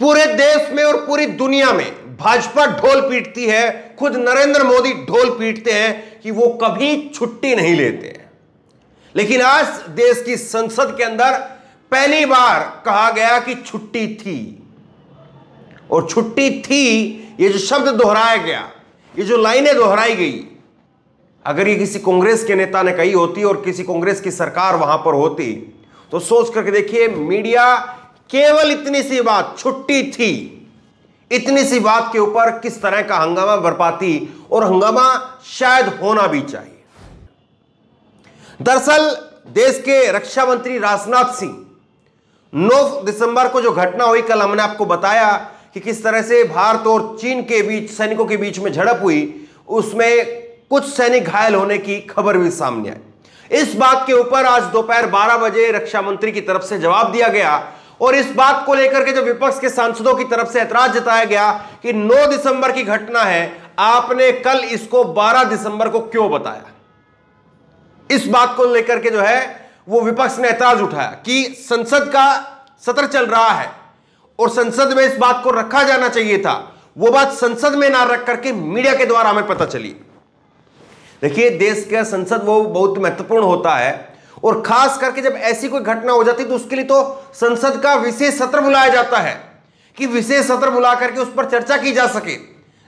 पूरे देश में और पूरी दुनिया में भाजपा ढोल पीटती है, खुद नरेंद्र मोदी ढोल पीटते हैं कि वो कभी छुट्टी नहीं लेते लेकिन आज देश की संसद के अंदर पहली बार कहा गया कि छुट्टी थी। और छुट्टी थी, ये जो शब्द दोहराया गया, ये जो लाइनें दोहराई गई, अगर ये किसी कांग्रेस के नेता ने कही होती और किसी कांग्रेस की सरकार वहाँ पर होती तो सोच करके देखिए, मीडिया केवल इतनी सी बात, छुट्टी थी। इतनी सी बात के ऊपर किस तरह का हंगामा बरपाती और हंगामा शायद होना भी चाहिए। दरअसल, देश के रक्षा मंत्री राजनाथ सिंह 9 दिसंबर को जो घटना हुई, कल हमने आपको बताया कि किस तरह से भारत और चीन के बीच, सैनिकों के बीच में झड़प हुई, उसमें कुछ सैनिक घायल होने की खबर भी सामने आई। इस बात के ऊपर आज दोपहर 12 बजे रक्षा मंत्री की तरफ़ से जवाब दिया गया और इस बात को लेकर के जो विपक्ष के सांसदों की तरफ़ से ऐतराज जताया गया कि 9 दिसंबर की घटना है, आपने कल इसको 12 दिसंबर को क्यों बताया? इस बात को लेकर के जो है, वो विपक्ष ने ऐतराज उठाया कि संसद का सत्र चल रहा है और संसद में इस बात को रखा जाना चाहिए था। वो बात संसद में ना रख करके मीडिया के द्वारा हमें पता चली। देखिए, देश का संसद वो बहुत महत्वपूर्ण होता है। और खास करके जब ऐसी कोई घटना हो जाती तो उसके लिए तो संसद का विशेष सत्र बुलाया जाता है कि विशेष सत्र बुला करके उस पर चर्चा की जा सके।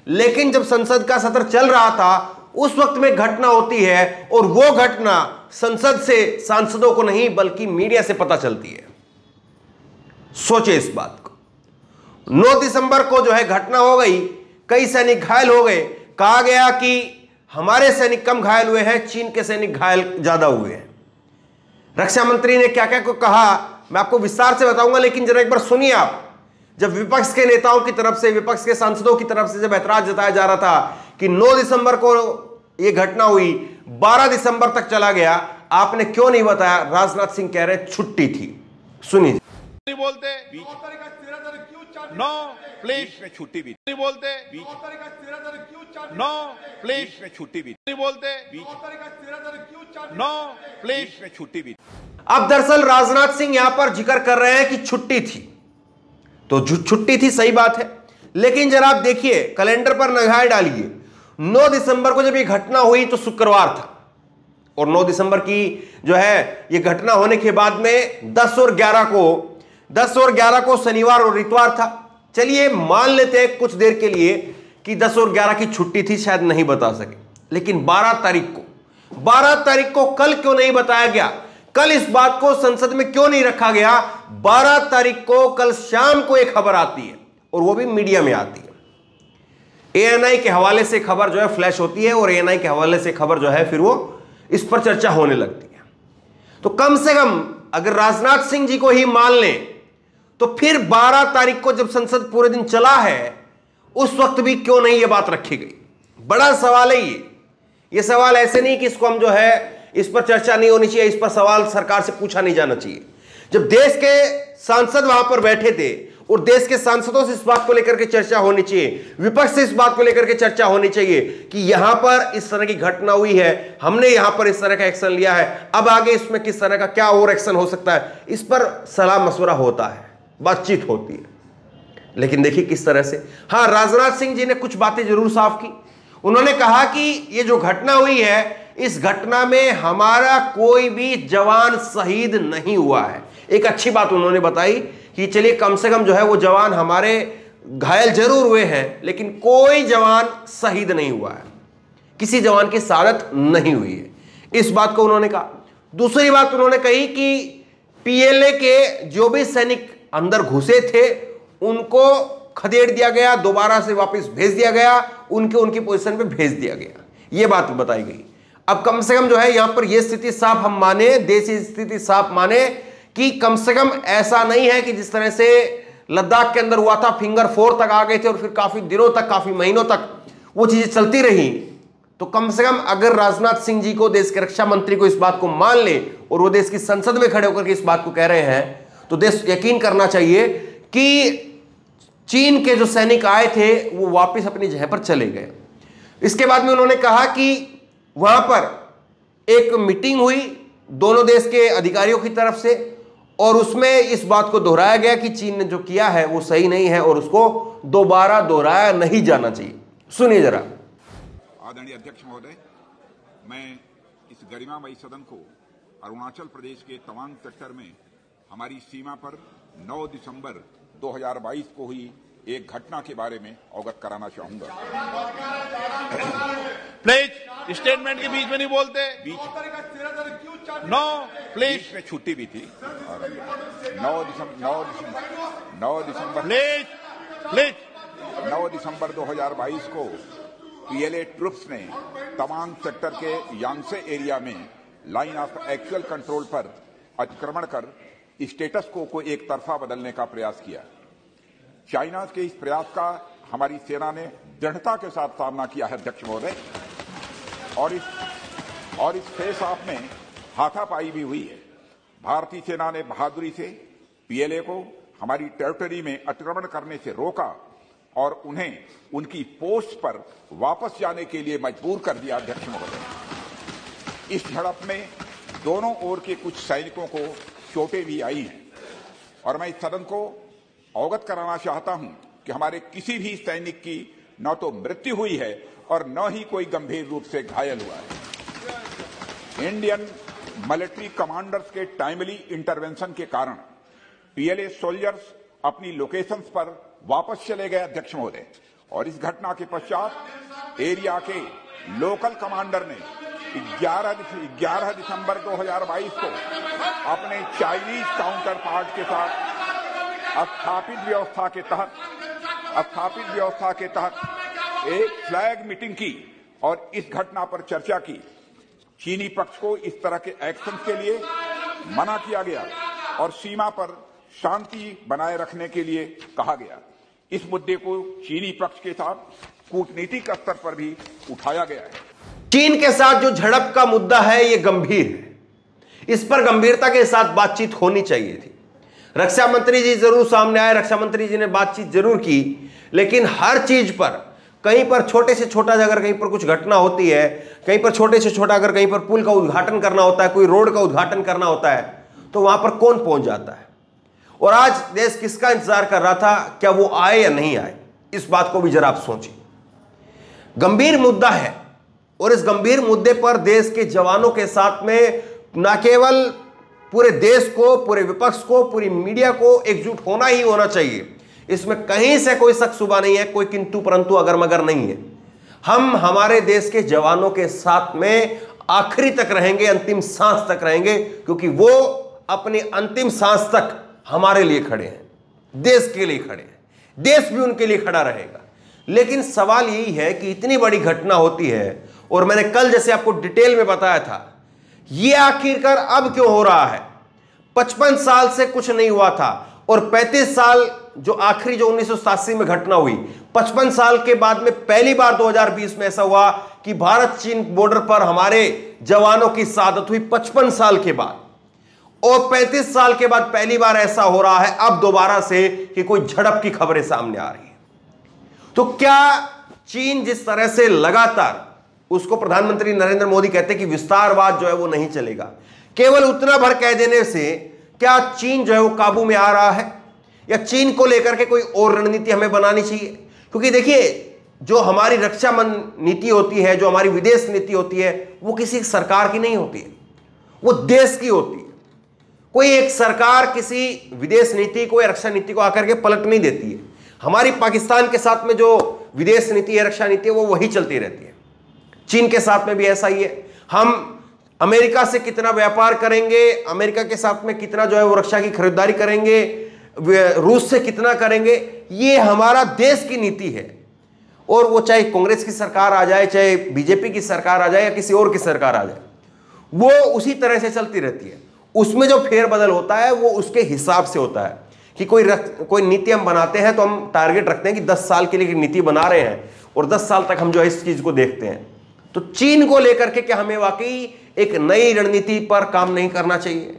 लेकिन जब संसद का सत्र चल रहा था, उस वक्त में घटना होती है और वो घटना संसद से, सांसदों को नहीं, बल्कि मीडिया से पता चलती है। सोचे इस बात को। 9 दिसंबर को जो है घटना हो गई, कई सैनिक घायल हो गए। कहा गया कि हमारे सैनिक कम घायल हुए हैं, चीन के सैनिक घायल ज़्यादा हुए हैं। रक्षा मंत्री ने क्या क्या को कहा मैं आपको विस्तार से बताऊँगा लेकिन जरा एक बार सुनिए आप। जब विपक्ष के नेताओं की तरफ़ से विपक्ष के सांसदों की तरफ़ से जब ऐतराज जताया जा रहा था कि 9 दिसंबर को यह घटना हुई 12 दिसंबर तक चला गया आपने क्यों नहीं बताया? राजनाथ सिंह कह रहे छुट्टी थी। सुनिए। नहीं बोलते। नो प्लीज़ में छुट्टी भी नहीं बोलते। बीच नो प्लीज़ में छुट्टी भी नहीं बोलते। बीच नो प्लीज़ में छुट्टी भी अब दरअसल राजनाथ सिंह यहाँ पर ज़िक्र कर रहे हैं कि छुट्टी थी। तो छुट्टी थी सही बात है। लेकिन जरा आप देखिए कैलेंडर पर नगाह डालिए। 9 दिसंबर को जब ये घटना हुई तो शुक्रवार था। और 9 दिसंबर की जो है ये घटना होने के बाद में 10 और 11 को 10 और 11 को शनिवार और इतवार था। चलिए मान लेते हैं कुछ देर के लिए कि 10 और 11 की छुट्टी थी, शायद नहीं बता सके। लेकिन 12 तारीख को 12 तारीख को कल क्यों नहीं बताया गया? कल इस बात को संसद में क्यों नहीं रखा गया? 12 तारीख को कल शाम को एक खबर आती है, और वो भी मीडिया में आती है। एएनआई के हवाले से खबर जो है फ्लैश होती है, और एएनआई के हवाले से खबर जो है फिर वो इस पर चर्चा होने लगती है। तो कम से कम अगर राजनाथ सिंह जी को ही मान लें तो फिर 12 तारीख को जब संसद पूरे दिन चला है, उस वक्त भी क्यों नहीं यह बात रखी गई? बड़ा सवाल है ये। ये सवाल ऐसे नहीं कि इसको हम जो है, इस पर चर्चा नहीं होनी चाहिए, इस पर सवाल सरकार से पूछा नहीं जाना चाहिए। जब देश के सांसद वहाँ पर बैठे थे, और देश के सांसदों से इस बात को लेकर के चर्चा होनी चाहिए, विपक्ष से इस बात को लेकर के चर्चा होनी चाहिए कि यहाँ पर इस तरह की घटना हुई है, हमने यहाँ पर इस तरह का एक्शन लिया है, अब आगे इसमें किस तरह का क्या और एक्शन हो सकता है, इस पर सलाह मशवरा होता है। बातचीत होती है। लेकिन देखिए किस तरह से। हाँ राजनाथ सिंह जी ने कुछ बातें ज़रूर साफ़ की। उन्होंने कहा कि ये जो घटना हुई है, इस घटना में हमारा कोई भी जवान शहीद नहीं हुआ है। एक अच्छी बात उन्होंने बताई कि चलिए, कम से कम जो है वो जवान हमारे घायल ज़रूर हुए हैं, लेकिन कोई जवान शहीद नहीं हुआ है। किसी जवान की सादत नहीं हुई है। इस बात को उन्होंने कहा। दूसरी बात उन्होंने कही कि पीएलए के जो भी सैनिक अंदर घुसे थे, उनको खदेड़ दिया गया, दोबारा से वापस भेज दिया गया, उनके, उनकी पोजीशन पे भेज दिया गया। ये बात बताई गई। अब कम से कम जो है, यहाँ पर यह स्थिति साफ़ हम माने देशी स्थिति साफ़ माने कि कम से कम ऐसा नहीं है कि जिस तरह से लद्दाख के अंदर हुआ था फिंगर फोर तक आ गए थे और फिर काफ़ी दिनों तक, काफ़ी महीनों तक वो चीज़ें चलती रही। तो कम से कम अगर राजनाथ सिंह जी को, देश के रक्षा मंत्री को इस बात को मान ले और वो देश की संसद में खड़े होकर के इस बात को कह रहे हैं तो देश यकीन करना चाहिए कि चीन के जो सैनिक आए थे, वो वापस अपनी जगह पर चले गए। इसके बाद में उन्होंने कहा कि वहाँ पर एक मीटिंग हुई दोनों देश के अधिकारियों की तरफ़ से, और उसमें इस बात को दोहराया गया कि चीन ने जो किया है, वो सही नहीं है, और उसको दोबारा दोहराया नहीं जाना चाहिए। सुनिए जरा। आदरणीय अध्यक्ष महोदय, मैं इस गरिमामयी सदन को अरुणाचल प्रदेश के तवांग सेक्टर में हमारी सीमा पर 9 दिसंबर 2022 को हुई एक घटना के बारे में अवगत कराना चाहूँगा। प्लीज़ स्टेटमेंट के बीच में नहीं बोलते। बीच नो प्लीज़ में छुट्टी भी थी। और 9 दिसंबर नौ दिसंबर 9 दिसंबर। प्लीज़ प्लीज़ 9 दिसंबर 2022 को पीएलए ट्रुप्स ने तवांग सेक्टर के यांगसे एरिया में लाइन ऑफ़ एक्चुअल कंट्रोल पर अतिक्रमण कर स्टेटस को को एक तरफा बदलने का प्रयास किया। चाइना के इस प्रयास का हमारी सेना ने दृढ़ता के साथ सामना किया है, अध्यक्ष महोदय। और इस और इस फेस ऑफ़ में हाथापाई भी हुई है। भारतीय सेना ने बहादुरी से पीएलए को हमारी टेरिटरी में अतिक्रमण करने से रोका और उन्हें उनकी पोस्ट पर वापस जाने के लिए मजबूर कर दिया, अध्यक्ष महोदय। इस झड़प में दोनों ओर के कुछ सैनिकों को चोटें भी आई हैं। और मैं इस सदन को अवगत कराना चाहता हूँ कि हमारे किसी भी सैनिक की न तो मृत्यु हुई है और न ही कोई गंभीर रूप से घायल हुआ है। इंडियन मिलिट्री कमांडर्स के टाइमली इंटरवेंशन के कारण पीएलए सोल्जर्स अपनी लोकेशंस पर वापस चले गए अध्यक्ष महोदय। और इस घटना के पश्चात एरिया के लोकल कमांडर ने 11 11 दिसंबर 2022 को अपने चाइनीज़ काउंटर पार्ट के साथ स्थापित व्यवस्था के तहत, स्थापित व्यवस्था के तहत एक फ्लैग मीटिंग की और इस घटना पर चर्चा की। चीनी पक्ष को इस तरह के एक्शन के लिए मना किया गया और सीमा पर शांति बनाए रखने के लिए कहा गया। इस मुद्दे को चीनी पक्ष के साथ कूटनीतिक स्तर पर भी उठाया गया है। चीन के साथ जो झड़प का मुद्दा है यह गंभीर है। इस पर गंभीरता के साथ बातचीत होनी चाहिए थी। रक्षा मंत्री जी ज़रूर सामने आए, रक्षा मंत्री जी ने बातचीत ज़रूर की, लेकिन हर चीज़ पर, कहीं पर छोटे से छोटा अगर कहीं पर कुछ घटना होती है, कहीं पर छोटे से छोटा अगर कहीं पर पुल का उद्घाटन करना होता है, कोई रोड का उद्घाटन करना होता है तो वहाँ पर कौन पहुँच जाता है? और आज देश किसका इंतज़ार कर रहा था, क्या वो आए या नहीं आए? इस बात को भी जरा आप सोचिए। गंभीर मुद्दा है और इस गंभीर मुद्दे पर देश के जवानों के साथ में न केवल पूरे देश को, पूरे विपक्ष को, पूरी मीडिया को एकजुट होना ही होना चाहिए। इसमें कहीं से कोई शक सुबह नहीं है, कोई किंतु परंतु अगर मगर नहीं है। हम हमारे देश के जवानों के साथ में आखिरी तक रहेंगे, अंतिम सांस तक रहेंगे, क्योंकि वो अपनी अंतिम सांस तक हमारे लिए खड़े हैं। देश के लिए खड़े हैं। देश भी उनके लिए खड़ा रहेगा। लेकिन सवाल यही है कि इतनी बड़ी घटना होती है और मैंने कल जैसे आपको डिटेल में बताया था यह आखिरकार अब क्यों हो रहा है? पचपन साल से कुछ नहीं हुआ था और 35 साल जो आखिरी जो उन्नीस में घटना हुई 55 साल के बाद में पहली बार 2020 में ऐसा हुआ कि भारत चीन बॉर्डर पर हमारे जवानों की सादत हुई 55 साल के बाद। और 35 साल के बाद पहली बार ऐसा हो रहा है, अब दोबारा से कि कोई झड़प की खबरें सामने आ रही है। तो क्या चीन जिस तरह से लगातार उसको प्रधानमंत्री नरेंद्र मोदी कहते हैं कि विस्तारवाद जो है वो नहीं चलेगा। केवल उतना भर कह देने से क्या चीन जो है वो काबू में आ रहा है? या चीन को लेकर के कोई और रणनीति हमें बनानी चाहिए? क्योंकि देखिए, जो हमारी रक्षा मन नीति होती है, जो हमारी विदेश नीति होती है, वो किसी सरकार की नहीं होती है। वो देश की होती है। कोई एक सरकार किसी विदेश नीति को या रक्षा नीति को आकर के पलट नहीं देती है। हमारी पाकिस्तान के साथ में जो विदेश नीति है, रक्षा नीति है, वो वही चलती रहती है। चीन के साथ में भी ऐसा ही है। हम अमेरिका से कितना व्यापार करेंगे अमेरिका के साथ में कितना जो है वो रक्षा की खरीदारी करेंगे रूस से कितना करेंगे ये हमारा देश की नीति है। और वो चाहे कांग्रेस की सरकार आ जाए चाहे बीजेपी की सरकार आ जाए या किसी और की सरकार आ जाए वो उसी तरह से चलती रहती है। उसमें जो फेरबदल होता है वो उसके हिसाब से होता है कि कोई रख, कोई नीति हम बनाते हैं तो हम टारगेट रखते हैं कि 10 साल के लिए नीति बना रहे हैं और 10 साल तक हम जो है इस चीज़ को देखते हैं। तो चीन को लेकर के क्या हमें वाकई एक नई रणनीति पर काम नहीं करना चाहिए?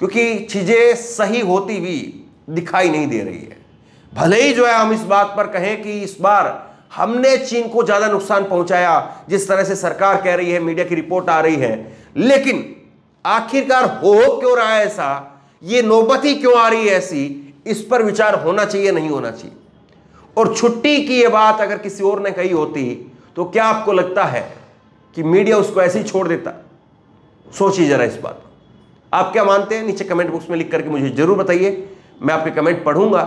क्योंकि चीज़ें सही होती हुई दिखाई नहीं दे रही है। भले ही जो है हम इस बात पर कहें कि इस बार हमने चीन को ज़्यादा नुकसान पहुँचाया, जिस तरह से सरकार कह रही है, मीडिया की रिपोर्ट आ रही है। लेकिन आखिरकार हो क्यों रहा है ऐसा? ये नौबत ही क्यों आ रही है ऐसी? इस पर विचार होना चाहिए, नहीं होना चाहिए। और छुट्टी की यह बात अगर किसी और ने कही होती तो क्या आपको लगता है कि मीडिया उसको ऐसे ही छोड़ देता। सोचिए जरा इस बात को। आप क्या मानते हैं? नीचे कमेंट बॉक्स में लिख करके मुझे ज़रूर बताइए। मैं आपके कमेंट पढ़ूँगा।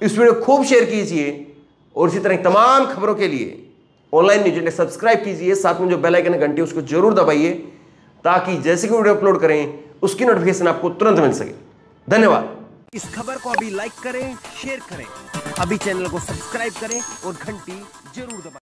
इस वीडियो खूब शेयर कीजिए। और इसी तरह तमाम खबरों के लिए ऑनलाइन न्यूज़ इंडिया सब्सक्राइब कीजिए। साथ में जो बेल आइकन घंटी उसको ज़रूर दबाइए ताकि जैसे कि वीडियो अपलोड करें, उसकी नोटिफिकेशन आपको तुरंत मिल सके। धन्यवाद। इस खबर को अभी लाइक करें शेयर करें। अभी चैनल को सब्सक्राइब करें और घंटी ज़रूर दबाएँ।